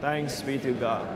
Thanks be to God.